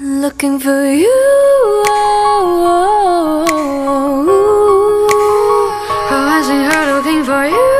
Looking for you oh, oh, oh, oh. I wasn't here looking for you